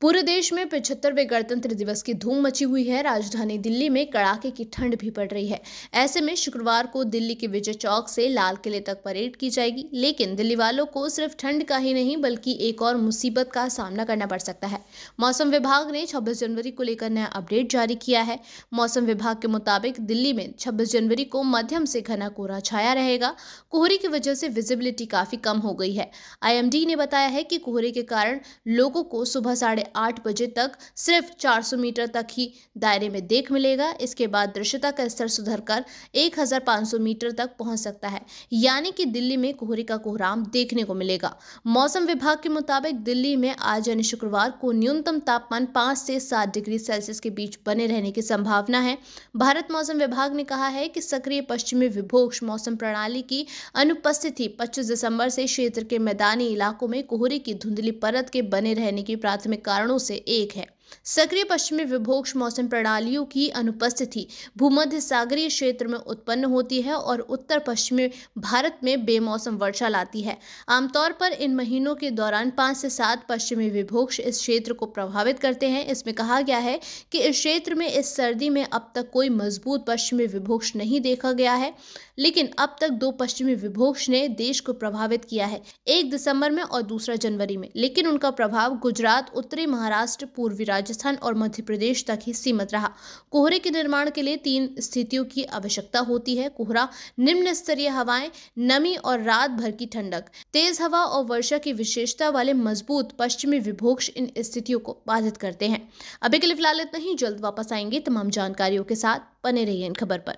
पूरे देश में पिछहत्तरवें गणतंत्र दिवस की धूम मची हुई है। राजधानी दिल्ली में कड़ाके की ठंड भी पड़ रही है। ऐसे में शुक्रवार को दिल्ली के विजय चौक से लाल किले तक परेड की जाएगी। लेकिन दिल्ली वालों को सिर्फ़ ठंड का ही नहीं, बल्कि एक और मुसीबत का सामना करना पड़ सकता है। मौसम विभाग ने 26 जनवरी को लेकर नया अपडेट जारी किया है। मौसम विभाग के मुताबिक दिल्ली में 26 जनवरी को मध्यम से घना कोहरा छाया रहेगा। कोहरे की वजह से विजिबिलिटी काफ़ी कम हो गई है। आईएमडी ने बताया है कि कोहरे के कारण लोगों को सुबह साढ़े आठ बजे तक सिर्फ़ 400 मीटर तक ही दायरे में देख मिलेगा। इसके बाद दृश्यता का स्तर सुधर कर 1500 मीटर तक पहुँच सकता है, यानी कि दिल्ली में कोहरे का कोहराम देखने को मिलेगा। मौसम विभाग के मुताबिक दिल्ली में आज यानी शुक्रवार को न्यूनतम तापमान पाँच से सात डिग्री सेल्सियस के बीच बने रहने की संभावना है। भारत मौसम विभाग ने कहा है कि सक्रिय पश्चिमी विभोक्ष मौसम प्रणाली की अनुपस्थिति 25 दिसंबर से क्षेत्र के मैदानी इलाकों में कोहरे की धुंधली परत के बने रहने की प्राथमिक कारणों से एक है। सक्रिय पश्चिमी विभोक्ष मौसम प्रणालियों की अनुपस्थिति भूमध्य सागरीय क्षेत्र में उत्पन्न होती है और उत्तर पश्चिमी भारत में बेमौसम वर्षा लाती है। आमतौर पर इन महीनों के दौरान पाँच से सात पश्चिमी विभोक्ष इस क्षेत्र को प्रभावित करते हैं। इसमें कहा गया है कि इस क्षेत्र में इस सर्दी में अब तक कोई मज़बूत पश्चिमी विभोक्ष नहीं देखा गया है, लेकिन अब तक दो पश्चिमी विभोक्ष ने देश को प्रभावित किया है, एक दिसंबर में और दूसरा जनवरी में। लेकिन उनका प्रभाव गुजरात, उत्तरी महाराष्ट्र, पूर्वी राजस्थान और मध्य प्रदेश तक ही सीमित रहा। कोहरे के निर्माण के लिए तीन स्थितियों की आवश्यकता होती है। कोहरा निम्न स्तरीय हवाएँ, नमी और रात भर की ठंडक। तेज हवा और वर्षा की विशेषता वाले मज़बूत पश्चिमी विभोक्ष इन स्थितियों को बाधित करते हैं। अभी के लिए फ़िलहाल इतना ही। जल्द वापस आएँगे तमाम जानकारियों के साथ। बने रहिए इन खबर पर।